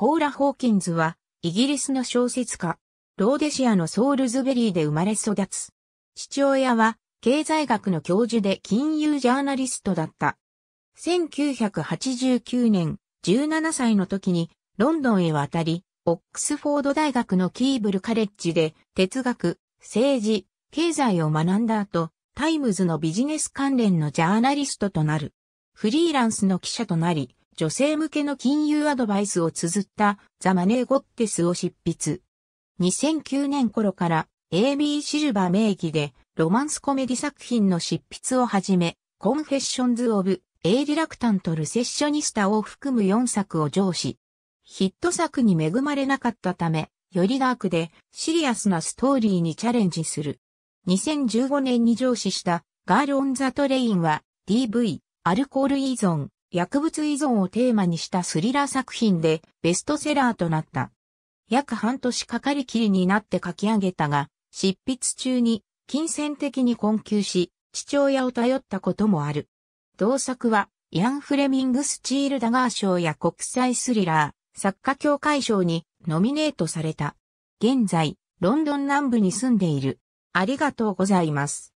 ポーラ・ホーキンズは、イギリスの小説家、ローデシアのソールズベリーで生まれ育つ。父親は、経済学の教授で金融ジャーナリストだった。1989年、17歳の時に、ロンドンへ渡り、オックスフォード大学のキーブルカレッジで、哲学、政治、経済を学んだ後、タイムズのビジネス関連のジャーナリストとなる。フリーランスの記者となり、女性向けの金融アドバイスを綴った The Money Goddess を執筆。2009年頃から AB シルバー名義でロマンスコメディ作品の執筆をはじめ、 Confessions of a Reluctant Recessionista を含む4作を上梓。ヒット作に恵まれなかったため、よりダークでシリアスなストーリーにチャレンジする。2015年に上司したガール・オン・ザ・トレインは DV、アルコール依存、薬物依存をテーマにしたスリラー作品でベストセラーとなった。約半年かかりきりになって書き上げたが、執筆中に金銭的に困窮し、父親を頼ったこともある。同作は、イアン・フレミング・スチール・ダガー賞や国際スリラー、作家協会賞にノミネートされた。現在、ロンドン南部に住んでいる。ありがとうございます。